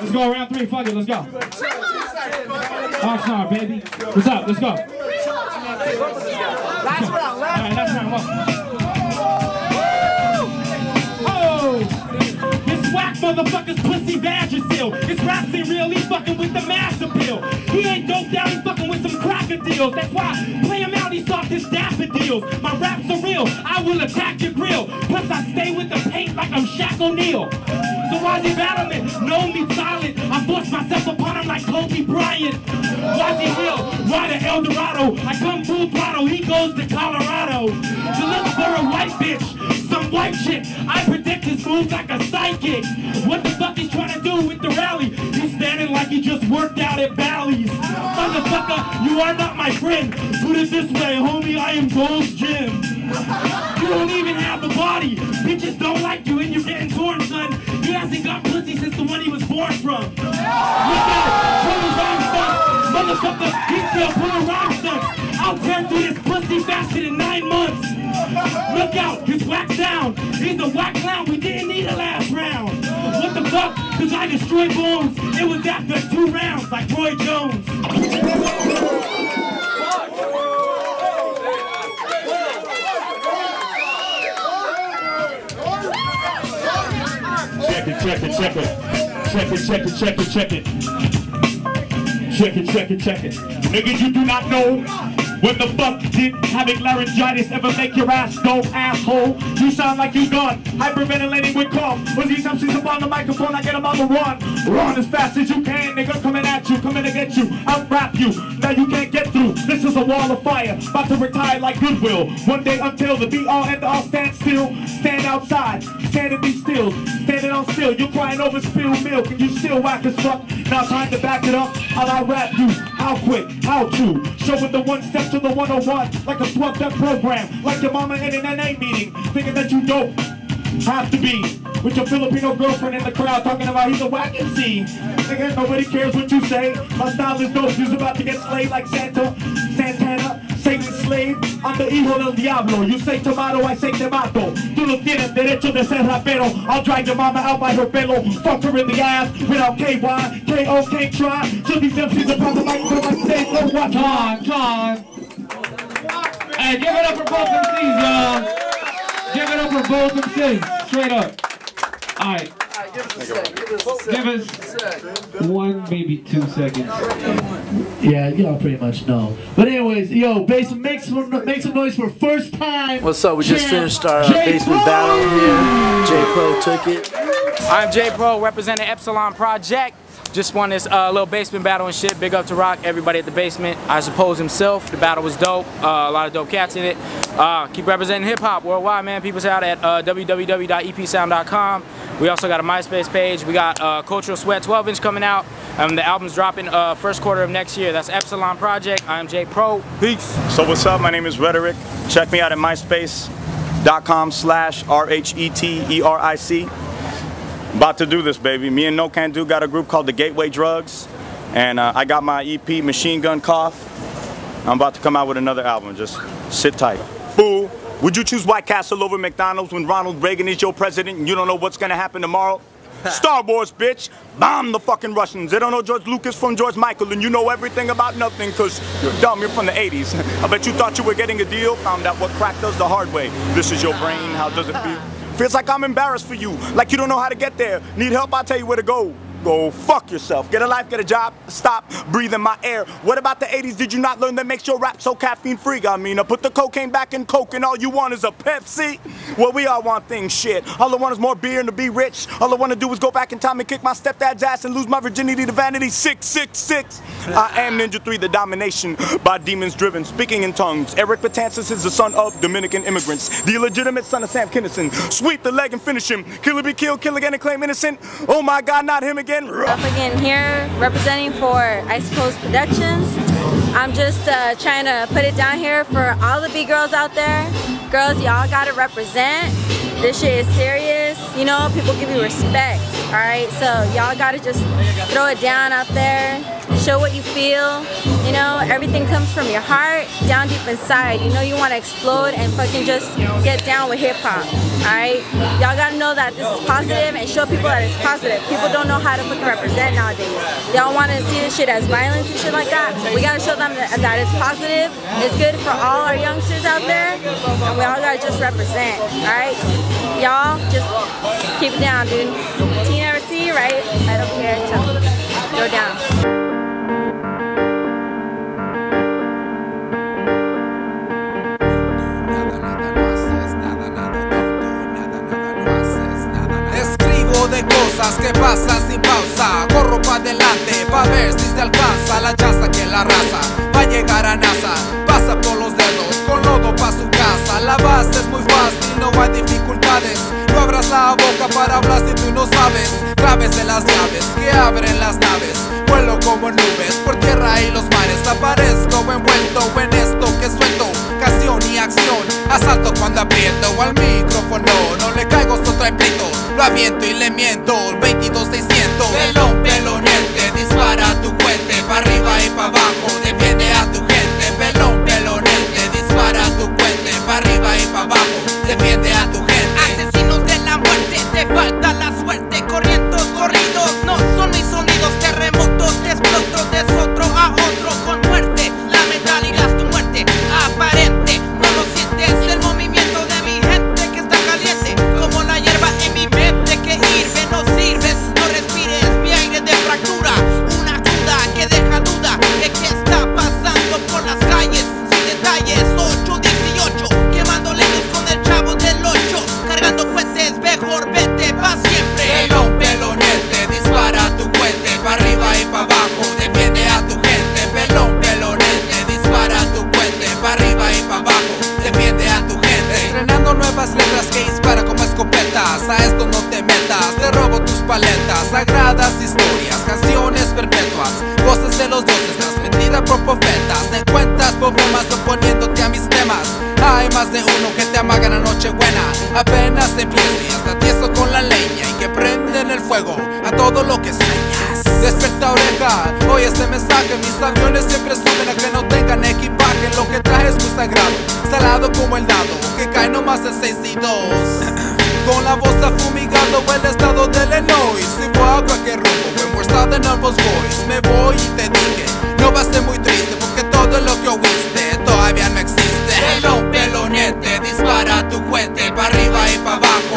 Let's go round three. Fuck it. Let's go. Oxnard, baby. What's up? Let's go. Last round, All last right, last round. Whoa. Oh! This whack motherfucker's pussy Vagisil. This raps ain't real, he fucking with the mass appeal. He ain't doped out, he fucking with some crocodiles. That's why play him out, he soft as daffodils. My raps are real, I will attack your grill. Plus I stay with the paint like I'm Shaq O'Neal. So why's he battling? Know me force myself upon him like Kobe Bryant. He real? Why the El Dorado? I come full throttle, he goes to Colorado. To look for a white bitch, some white chick. I predict his moves like a psychic. What the fuck he's trying to do with the rally? He's standing like he just worked out at Bally's. Motherfucker, you are not my friend. Put it this way, homie, I am Gold's Gym. You don't even have the body. Bitches don't like you and you're getting torn, son. Hasn't got pussy since the one he was born from. Look at pull stunts. Motherfucker, he still pulling rhyme stunts. I'll tear through this pussy faster than nine months. Look out, he's whack down. He's a whack clown, we didn't need a last round. What the fuck? Cause I destroyed bones. It was after two rounds, like Roy Jones. Check it, check it, check it. Check it, check it, check it, check it. Check it, check it. Niggas, you do not know when the fuck did having laryngitis ever make your ass go asshole? You sound like you gone, hyperventilating with cough. Was these MCs up on the microphone? I get them on the run. Run as fast as you can, nigga. Coming wall of fire, about to retire like Goodwill. One day until the be all and all stand still, stand outside, stand and be still, standing on still. You're crying over spilled milk and you still whack as fuck. Now time to back it up. I'll I rap you. How quick? How to? Showing the one step to the 101 like a 12 up program. Like your mama in an NA meeting, thinking that you dope. Have to be with your Filipino girlfriend in the crowd talking about he's a whack MC. Nigga, nobody cares what you say. My style is dope. You's about to get slayed like Santa, Satan's the hijo del diablo. You say tomato, I say tomato. Tú no tienes derecho de ser rapero. I'll drag your mama out by her pelo. Fuck her in the ass without KY. KO can't try. So these MCs are probably like for my stage. So oh, on, come on. Hey, give it up for both MCs, y'all. Give it up for both MCs. Straight up. All right. Give us one, maybe two seconds. Yeah, y'all pretty much know. But anyways, yo, bass, make some make some noise for first time. What's up? We just champ, finished our uh, basement battle here. J Pro took it. I'm J Pro representing Epsilon Project. Just won this uh, little basement battle and shit. Big up to Rock, everybody at the basement. I suppose himself. The battle was dope. Uh, a lot of dope cats in it. Uh, keep representing hip hop worldwide, man. People out at uh, www.epsound.com. We also got a MySpace page. We got uh, Cultural Sweat 12 inch coming out. Um, the album's dropping uh, first quarter of next year. That's Epsilon Project. I'm J Pro. Peace. So what's up? My name is Rhetoric. Check me out at myspace.com slash R-H-E-T-E-R-I-C. About to do this, baby. Me and No Can Do got a group called the Gateway Drugs. And uh, I got my EP, Machine Gun Cough. I'm about to come out with another album. Just sit tight. Fool, would you choose White Castle over McDonald's when Ronald Reagan is your president and you don't know what's gonna happen tomorrow? Star Wars, bitch. Bomb the fucking Russians. They don't know George Lucas from George Michael, and you know everything about nothing because you're dumb. You're from the 80s. I bet you thought you were getting a deal. Found out what crack does the hard way. This is your brain. How does it feel? Feels like I'm embarrassed for you. Like you don't know how to get there. Need help? I'll tell you where to go. Go fuck yourself. Get a life, get a job, stop breathing my air. What about the 80s? Did you not learn that makes your rap so caffeine free? I mean, I put the cocaine back in Coke and all you want is a Pepsi. Well, we all want things shit. All I want is more beer and to be rich. All I want to do is go back in time and kick my stepdad's ass and lose my virginity to vanity. 666. I am Ninja 3, the domination by demons driven. Speaking in tongues. Eric Patansis is the son of Dominican immigrants. The illegitimate son of Sam Kinison. Sweep the leg and finish him. Killer be killed, kill again and claim innocent. Oh my god, not him again. Up again here, representing for I Productions. I'm just uh, trying to put it down here for all the B-girls out there. Girls, y'all gotta represent. This shit is serious. You know, people give you respect. All right, so y'all gotta just throw it down out there, show what you feel. You know, everything comes from your heart, down deep inside. You know, you want to explode and fucking just get down with hip hop. All right, y'all gotta know that this is positive and show people that it's positive. People don't know how to fucking represent nowadays. Y'all want to see this shit as violence and shit like that. We gotta show them that, that it's positive. It's good for all our youngsters out there, and we all gotta just represent. All right, y'all just keep it down, dude. TNRC, right? Right over here. So go down. Que pasan sin pausa. Corro pa' adelante pa' ver si se alcanza La chasta que la raza va a llegar a NASA. Pasa por los dedos con lodo pa' su casa. La base es muy fácil, no hay dificultades. No abras la boca para hablar si tú no sabes. Claves de las llaves que abren las naves. Vuelo como nubes por tierra y los mares. Aparezco envuelto en esto que suelto. Canción y acción, asalto cuando aprieto al micrófono. No le caigo, so trae pleito Lo aviento y le miento, 22600 Pelón, pelonete, dispara tu cuente Pa' arriba y pa' abajo, historias, canciones perpetuas Voces de los dioses, transmitida por profetas Encuentras problemas oponiéndote a mis temas. Hay más de uno que te amagan a Nochebuena Apenas empieza y hasta tieso con la leña Y que prenden el fuego a todo lo que sueñas. Despierta oreja, oye este mensaje Mis aviones siempre suben a que no tengan equipaje Lo que traje es muy sagrado, salado como el dado Que cae nomás en 6 y 2 con la voz afumigando el estado del Illinois. Si voy a cualquier rumbo, when we're starting nuevos boys. Me voy y te dije, no va a ser muy triste Porque todo lo que oíste todavía no existe. Pelón, pelonete, dispara tu cohete Pa' arriba y pa' abajo